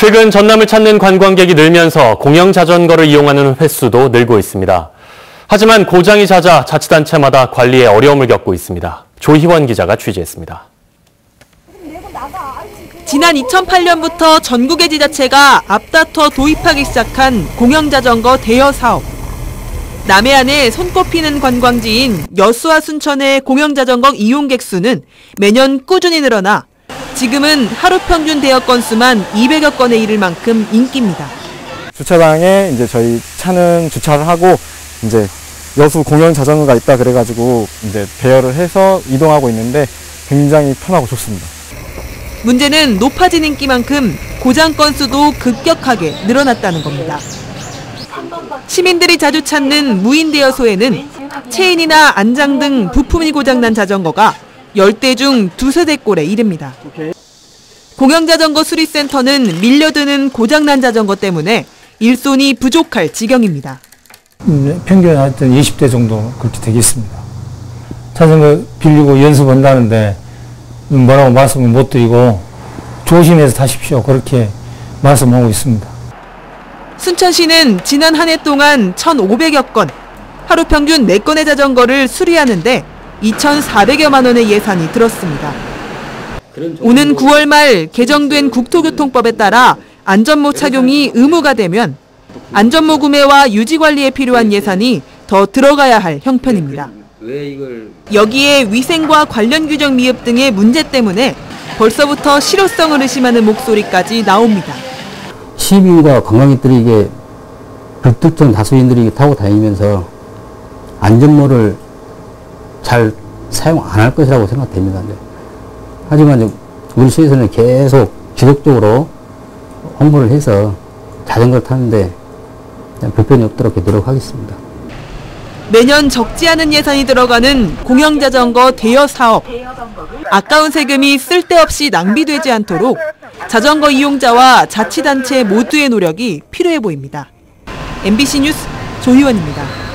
최근 전남을 찾는 관광객이 늘면서 공영 자전거를 이용하는 횟수도 늘고 있습니다. 하지만 고장이 잦아 자치단체마다 관리에 어려움을 겪고 있습니다. 조희원 기자가 취재했습니다. 지난 2008년부터 전국의 지자체가 앞다퉈 도입하기 시작한 공영자전거 대여 사업. 남해안에 손꼽히는 관광지인 여수와 순천의 공영자전거 이용객 수는 매년 꾸준히 늘어나 지금은 하루 평균 대여 건수만 200여 건에 이를 만큼 인기입니다. 주차장에 이제 저희 차는 주차를 하고 이제 여수 공영 자전거가 있다 그래가지고 이제 대여를 해서 이동하고 있는데 굉장히 편하고 좋습니다. 문제는 높아진 인기만큼 고장 건수도 급격하게 늘어났다는 겁니다. 시민들이 자주 찾는 무인 대여소에는 체인이나 안장 등 부품이 고장난 자전거가 10대 중 두세 대 꼴에 이릅니다. 공영자전거 수리센터는 밀려드는 고장난 자전거 때문에 일손이 부족할 지경입니다. 음, 평균 하여튼 20대 정도 그렇게 되겠습니다. 자전거 빌리고 연습 한다는데 뭐라고 말씀을 못 드리고 조심해서 타십시오. 그렇게 말씀하고 있습니다. 순천시는 지난 한 해 동안 1,500여 건, 하루 평균 4건의 자전거를 수리하는데 2,400여만 원의 예산이 들었습니다. 오는 9월 말 개정된 국토교통법에 따라 안전모 착용이 의무가 되면 안전모 구매와 유지 관리에 필요한 예산이 더 들어가야 할 형편입니다. 여기에 위생과 관련 규정 미흡 등의 문제 때문에 벌써부터 실효성을 의심하는 목소리까지 나옵니다. 시민과 관광객들이 이게 불특정 다수인들이 타고 다니면서 안전모를 잘 사용 안 할 것이라고 생각됩니다. 하지만 우리 시에서는 계속 지속적으로 홍보를 해서 자전거를 타는데 불편이 없도록 노력하겠습니다. 매년 적지 않은 예산이 들어가는 공영자전거 대여 사업. 아까운 세금이 쓸데없이 낭비되지 않도록 자전거 이용자와 자치단체 모두의 노력이 필요해 보입니다. MBC 뉴스 조희원입니다.